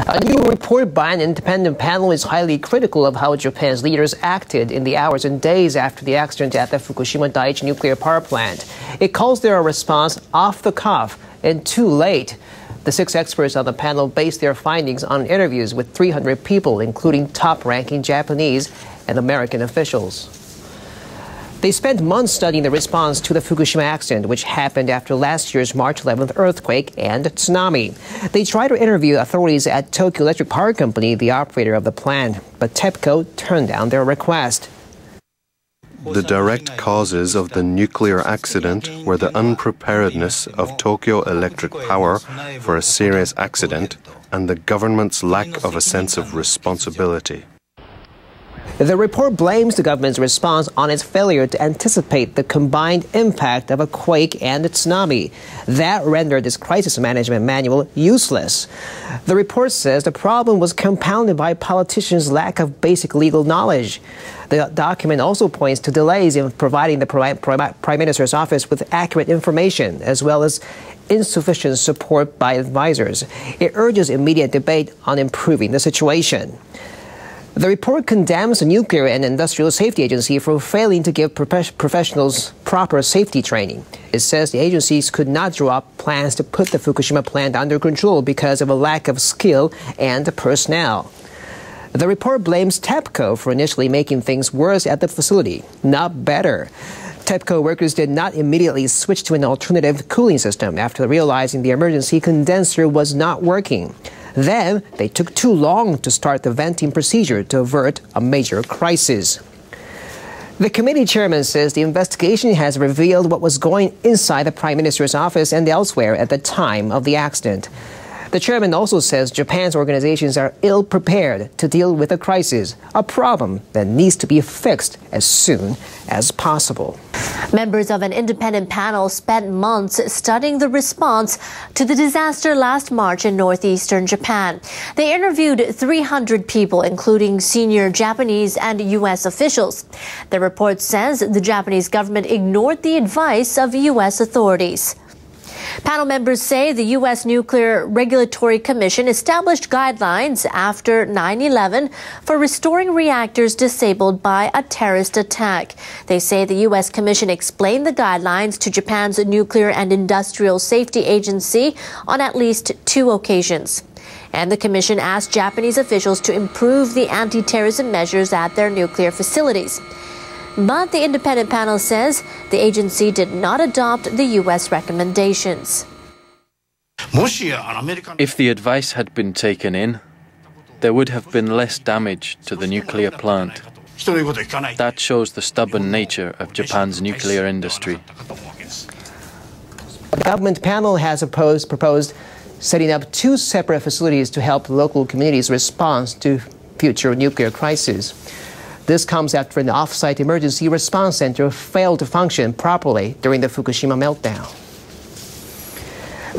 Uh, A new report by an independent panel is highly critical of how Japan's leaders acted in the hours and days after the accident at the Fukushima Daiichi nuclear power plant. It calls their response off the cuff and too late. The six experts on the panel based their findings on interviews with 300 people, including top ranking Japanese and American officials. They spent months studying the response to the Fukushima accident, which happened after last year's March 11th earthquake and tsunami. They tried to interview authorities at Tokyo Electric Power Company, the operator of the plant, but TEPCO turned down their request. The direct causes of the nuclear accident were the unpreparedness of Tokyo Electric Power for a serious accident and the government's lack of a sense of responsibility. The report blames the government's response on its failure to anticipate the combined impact of a quake and a tsunami. That rendered this crisis management manual useless. The report says the problem was compounded by politicians' lack of basic legal knowledge. The document also points to delays in providing the Prime Minister's office with accurate information, as well as insufficient support by advisors. It urges immediate debate on improving the situation. The report condemns the Nuclear and Industrial Safety Agency for failing to give professionals proper safety training. It says the agencies could not draw up plans to put the Fukushima plant under control because of a lack of skill and personnel. The report blames TEPCO for initially making things worse at the facility, not better. TEPCO workers did not immediately switch to an alternative cooling system after realizing the emergency condenser was not working. Then they took too long to start the venting procedure to avert a major crisis. The committee chairman says the investigation has revealed what was going inside the prime minister's office and elsewhere at the time of the accident. The chairman also says Japan's organizations are ill prepared to deal with the crisis, a problem that needs to be fixed as soon as possible. Members of an independent panel spent months studying the response to the disaster last March in northeastern Japan. They interviewed 300 people, including senior Japanese and U.S. officials. The report says the Japanese government ignored the advice of U.S. authorities. Panel members say the U.S. Nuclear Regulatory Commission established guidelines after 9 11 for restoring reactors disabled by a terrorist attack. They say the U.S. Commission explained the guidelines to Japan's Nuclear and Industrial Safety Agency on at least two occasions. And the Commission asked Japanese officials to improve the anti terrorism measures at their nuclear facilities. But the independent panel says the agency did not adopt the U.S. recommendations. If the advice had been taken in, there would have been less damage to the nuclear plant. That shows the stubborn nature of Japan's nuclear industry. The government panel has opposed, proposed setting up two separate facilities to help local communities respond to future nuclear crises. This comes after an off-site emergency response center failed to function properly during the Fukushima meltdown.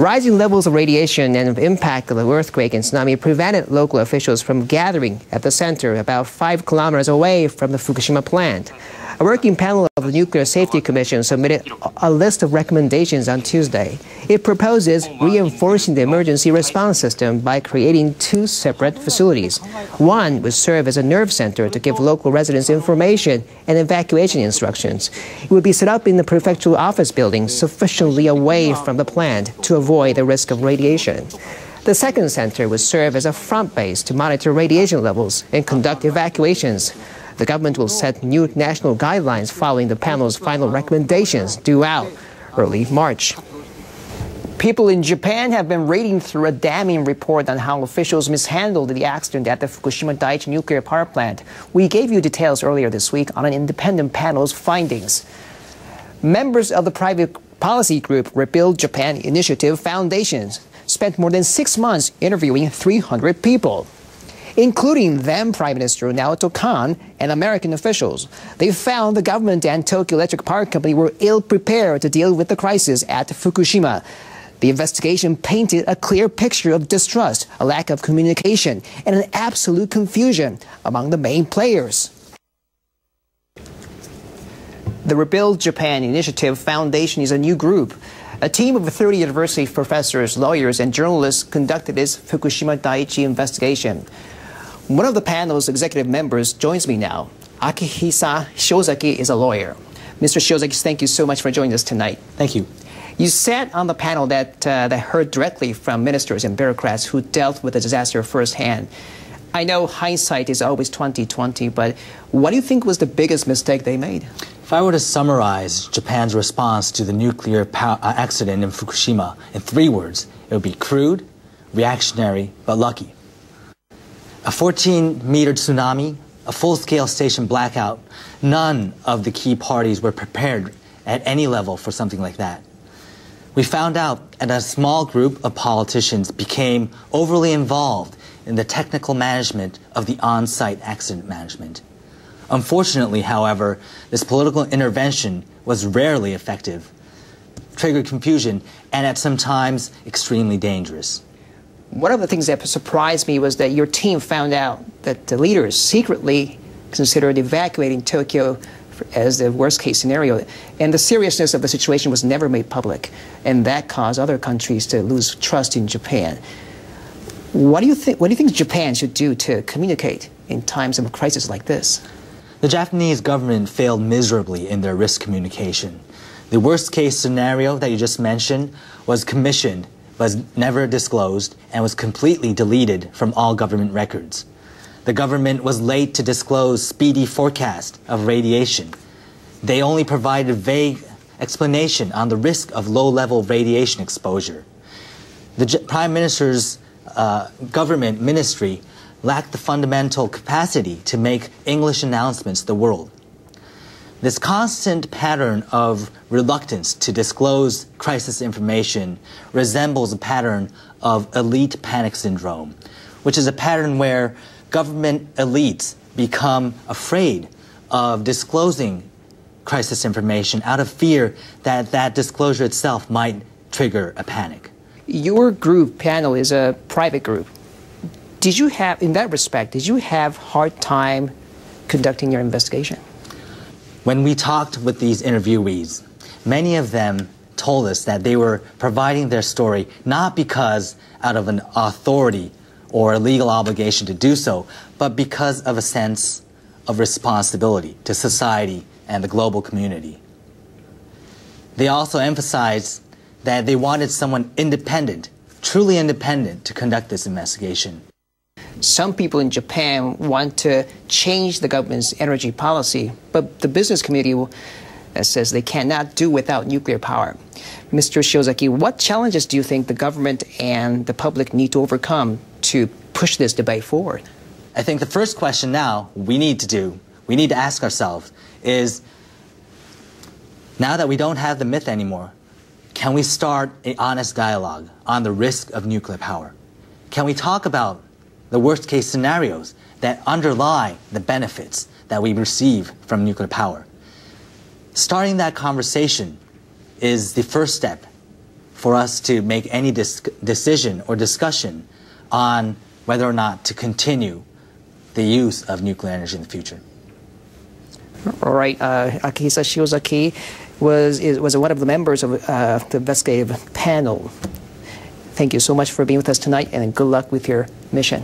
Rising levels of radiation and impact of the earthquake and tsunami prevented local officials from gathering at the center about five kilometers away from the Fukushima plant. A working panel of the Nuclear Safety Commission submitted a list of recommendations on Tuesday. It proposes reinforcing the emergency response system by creating two separate facilities. One would serve as a nerve center to give local residents information and evacuation instructions. It would be set up in the prefectural office building sufficiently away from the plant to avoid the risk of radiation. The second center would serve as a front base to monitor radiation levels and conduct evacuations. The government will set new national guidelines following the panel's final recommendations due out early March. People in Japan have been reading through a damning report on how officials mishandled the accident at the Fukushima Daiichi nuclear power plant. We gave you details earlier this week on an independent panel's findings. Members of the private policy group Rebuild Japan Initiative Foundations spent more than six months interviewing 300 people including then Prime Minister Naoto Kan and American officials. They found the government and Tokyo Electric Power Company were ill prepared to deal with the crisis at Fukushima. The investigation painted a clear picture of distrust, a lack of communication, and an absolute confusion among the main players. The Rebuild Japan Initiative Foundation is a new group A team of 30 university professors, lawyers, and journalists conducted this Fukushima Daiichi investigation. One of the panel's executive members joins me now. Akihisa Shiozaki is a lawyer. Mr. Shiozaki, thank you so much for joining us tonight. Thank you. You sat on the panel that, uh, that heard directly from ministers and bureaucrats who dealt with the disaster firsthand. I know hindsight is always 2020, but what do you think was the biggest mistake they made? If I were to summarize Japan's response to the nuclear uh, accident in Fukushima in three words, it would be crude, reactionary, but lucky. A 14 meter tsunami, a full scale station blackout, none of the key parties were prepared at any level for something like that. We found out that a small group of politicians became overly involved in the technical management of the on site accident management. Unfortunately, however, this political intervention was rarely effective, triggered confusion, and at some times extremely dangerous. One of the things that surprised me was that your team found out that the leaders secretly considered evacuating Tokyo as the worst case scenario. And the seriousness of the situation was never made public. And that caused other countries to lose trust in Japan. What do you think, what do you think Japan should do to communicate in times of a crisis like this? The Japanese government failed miserably in their risk communication. The worst case scenario that you just mentioned was commissioned, was never disclosed, and was completely deleted from all government records. The government was late to disclose SPEEDI forecast of radiation. They only provided vague explanation on the risk of low-level radiation exposure. The Prime Minister's uh, government ministry lacked the fundamental capacity to make English announcements to the world. This constant pattern of reluctance to disclose crisis information resembles a pattern of elite panic syndrome, which is a pattern where government elites become afraid of disclosing crisis information out of fear that that disclosure itself might trigger a panic. Your group panel is a private group. Did you have, in that respect, did you have hard time conducting your investigation? When we talked with these interviewees, many of them told us that they were providing their story not because out of an authority or a legal obligation to do so, but because of a sense of responsibility to society and the global community. They also emphasized that they wanted someone independent, truly independent, to conduct this investigation. Some people in Japan want to change the government's energy policy, but the business community uh, says they cannot do without nuclear power. Mr. Shiozaki, what challenges do you think the government and the public need to overcome to push this debate forward? I think the first question now we need to do, we need to ask ourselves is now that we don't have the myth anymore, can we start an honest dialogue on the risk of nuclear power? Can we talk about the worst case scenarios that underlie the benefits that we receive from nuclear power? Starting that conversation is the first step for us to make any decision or discussion on whether or not to continue the use of nuclear energy in the future. All right, uh, Akihisa Shiozaki was, is, was one of the members of uh, the investigative panel. Thank you so much for being with us tonight, and good luck with your mission.